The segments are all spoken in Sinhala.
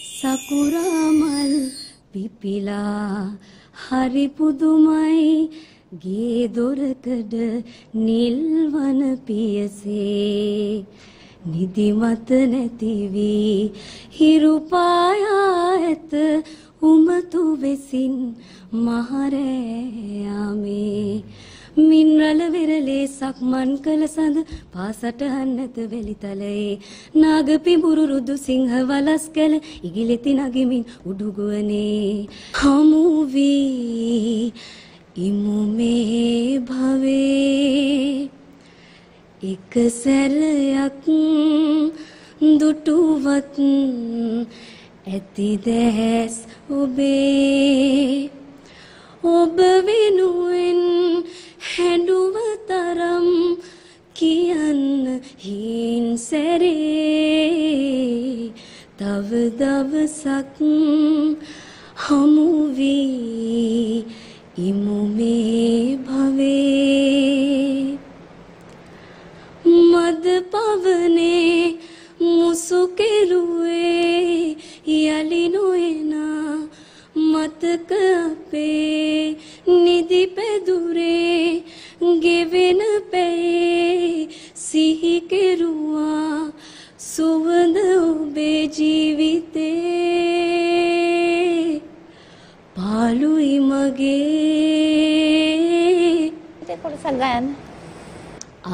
සකුරාමල් පිපිලා හරි පුදුමයි ගේ දොරකඩ නිල්වන පියසේ. නිදිමත නැතිවී හිරුපායා ඇත උමතු වෙසින් මහරෑයාමේ මින්රල වෙරලේ සක්මන් කළ සඳ පාසටහන් නැත වෙලිතලයේ නාග පිඹුරු රුදු සිංහ වලස් කළ ඉගිලෙති නගිමින් උඩුගුවනේ. හමු වී ඉමු මේ භවේ එක සැරයක් දුටුවත් ඇති දැස් ඔබේ ඔබ හින් සැරේ තව දවසක් හමුවී ඉමු මේ භවේ මද පවනේ මුසු කෙරුවේ යලි නොයනා මතක අපේ නිදි පැදුරේ ගෙවෙන පැයේ සිහි කෙරුවා සුවඳ ඔබේ ජීවිතේ. පාළුයි මගේ. කොටසක් ගයන්න.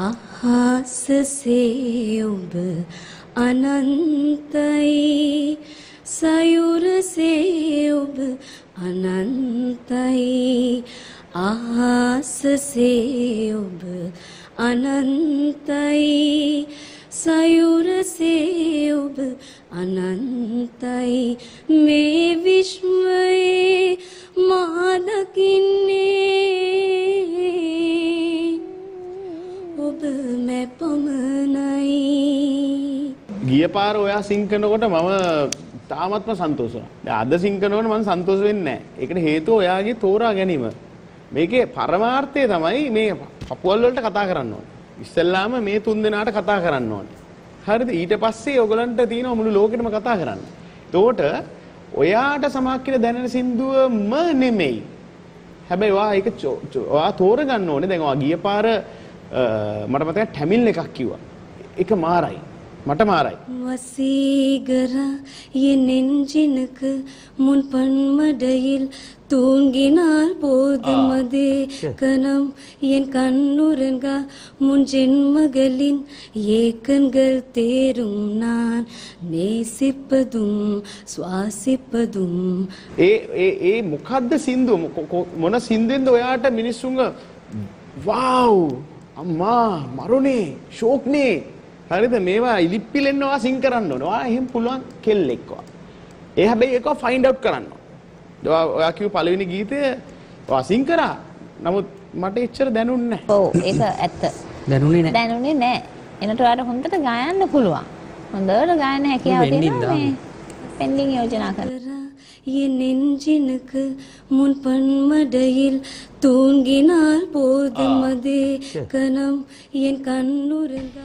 අහසසේ ඔබ අනන්තයි. සයුරසේ ඔබ අනන්තයි. අහසසේ ඔබ අනන්තයි සයුරසේ ඔබ අනන්තයි මේ විශ්වයේ මා දකින්නේ ඔබ මැපමනයි ගිය පාර ඔයා සිං කරනකොට මම තාමත්ම සන්තෝෂ වුණා. දැන් අද සිං කරනකොට මම සන්තෝෂ වෙන්නේ නැහැ. ඒකට හේතුව ඔයාගේ තෝරා ගැනීම. මේකේ පරමාර්ථය තමයි මේ පපුවල් වලට කතා කරන්න ඕනේ. ඉස්සෙල්ලාම මේ තුන් දෙනාට කතා කරන්න ඕනේ. හරිද? ඊට පස්සේ ඔයගලන්ට තියෙනවා මුළු ලෝකෙටම කතා කරන්න. එතකොට ඔයාට සමහක් කියලා දැනෙන සින්දුවම නෙමෙයි. හැබැයි ඔයා ඒක චෝ- චෝ- ඔයා තෝරගන්න ඕනේ. දැන් ඔයා ගිය පාර අ, මට මතකයි ටැමිල් එකක් කිව්වා. ඒක මාරයි. මට මාරයි. வசீகரா என் நெஞ்சினுக்கு முன் பன்மடையில் தூங்கினால் போதும் அதே கணம் என் கண்ணுறங்கா முன் ஜென்மகளின் ஏக்கங்கள் தேரும் நான் நேசிப்பதும் சுவாசிப்பதும் ඒ ඒ ඒ මොකද්ද සින්දුව මො- කො- මොන සින්දුවෙන්ද ඔයාට මිනිස්සුන්ග වව් අම්මා මරුනේ ෂෝක්නේ හරිද මේවා ඉලිප්පිලෙන්නවා සිං කරන්න ඕන. ඔයා එහෙම පුළුවන් කෙල්ලෙක්වා. ඒ හැබැයි ඒක ෆයින්ඩ් අවුට් කරන්න ඕන. ඔයා ඔයා කිව්ව පළවෙනි ගීතය ඔයා සිං කරා. නමුත් මට එච්චර දැනුන්නේ නැහැ. ඔව් ඒක ඇත්ත. දැනුනේ නැහැ. දැනුනේ නැහැ. එනට ඔයාලට හොඳට ගයන්න පුළුවන්. හොඳට ගයන්න හැකියාව වෙන්නින් තියෙනවා දාන්න. මේ පෙන්ඩින් යෝජනා කරලා. வரா என் நெஞ்சினுக்கு முன் பன்மடையில் தூங்கினால் போதும் அதே கணம் என் கண்ணுறங்கா